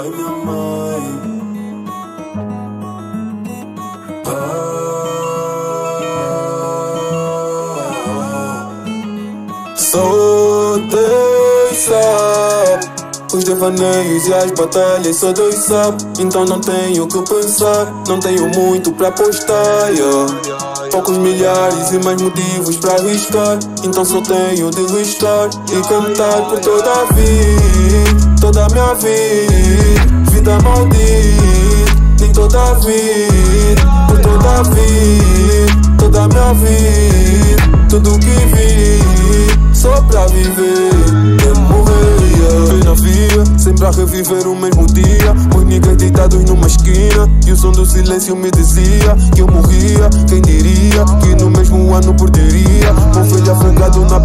Ai minha mãe. Ah. Os devaneios e as batalhas só Deus sabe Então não tenho o que pensar Não tenho muito pra postar yeah. Poucos milhares e mais motivos para arriscar. Então só tenho de listar E cantar por toda a vida minha vida. Vida maldita Nem toda a vida Por toda a vida Toda a minha vida. Tudo que vi Só pra viver E morrer yeah. na via Sempre a reviver o mesmo dia. Os niggas deitados numa esquina E o som do silêncio me dizia Que eu morria. Quem diria que no mesmo ano perderia? Meu filho afogado na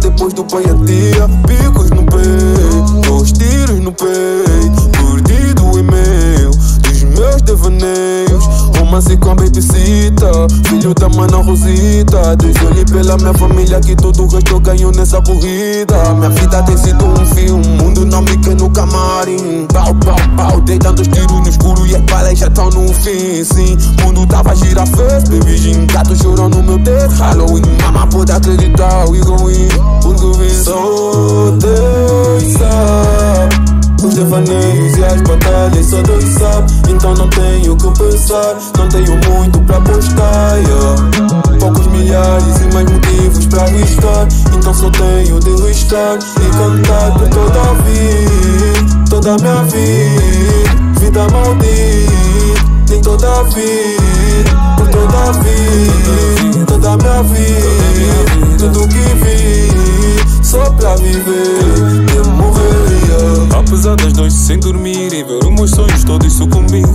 Depois do pai a tia Picos no peito Dois tiros no peito Perdido e meu Dos meus devaneios Romance com a babycita Filho da mana Rosita Deus olhe pela minha família Que tudo o resto eu ganho nessa corrida Minha vida tem sido um filme Mundo não me quer no camarim Pau, pau, pau Dei tantos tiros no escuro E as balas já estão no fim Sim, mundo tava girafes Baby Jim, gato chorando no meu dedo. Halloween, mama pode acreditar We going, we going Só Deus sabe os devaneios e as batalhas só Deus sabe Então não tenho o que pensar Não tenho muito pra postar yeah. Poucos milhares e mais motivos pra arriscar. Então só tenho de listar E cantar por toda a vida Toda minha vida. Vida maldita Nem toda a vida. Por toda a vida Toda minha vida. Tudo que vi Só pra viver E morrer. Yeah. Apesar das noites sem dormir e ver os meus sonhos todos sucumbir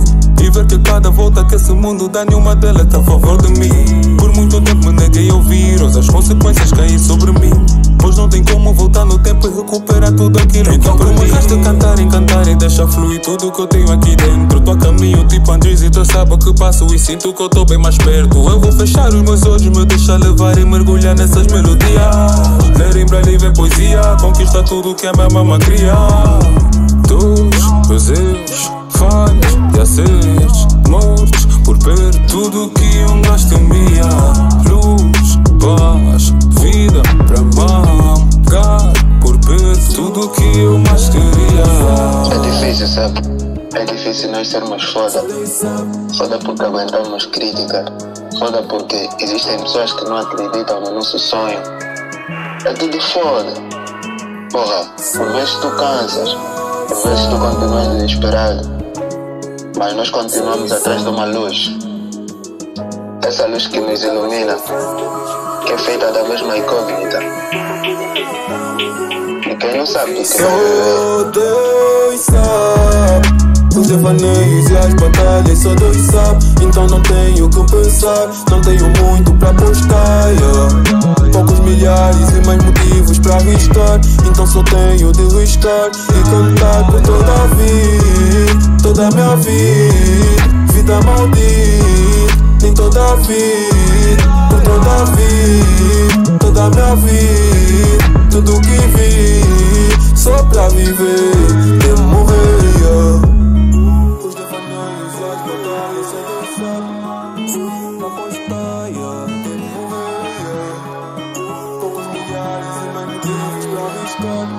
E ver que cada volta que esse mundo dá nenhuma delas está a favor de mim. Por muito tempo me neguei a ouvir, as consequências caem sobre mim. Pois não tem como voltar no tempo e recuperar tudo aquilo então, que eu perdi. Então cantar, encantar e deixar fluir tudo que eu tenho aqui dentro. Tô a caminho tipo Andres e tu sabe que passo e sinto que eu tô bem mais perto. Eu vou fechar os meus olhos, me deixar levar e mergulhar nessas melodias. Ler em breve ver poesia, conquista tudo que a minha mama cria. Teus, meus erros, falhas acertos Mortes por perder tudo que um gajo temia. Luz, paz, vida pra mangar Por perder tudo que eu mais queria. É difícil, sabe? É difícil nós sermos foda. Foda porque aguentamos crítica. Foda porque existem pessoas que não acreditam no nosso sonho. É tudo foda. Porra, por vezes tu cansas Por vezes tu continuas desesperado mas nós continuamos atrás de uma luz. Essa luz que nos ilumina, que é feita da mesma incógnita. E quem não sabe do que vai Só Deus sabe os devaneios e as batalhas só Deus sabe Então não tenho o que pensar Não tenho muito pra postar yeah. Poucos milhares e mais motivos pra arriscar Então só tenho de riscar E cantar por toda a vida Toda minha vida. Vida maldita Nem toda a vida Por toda a vida Toda minha vida. Tudo que vi Só pra viver E morrer yeah. Poucos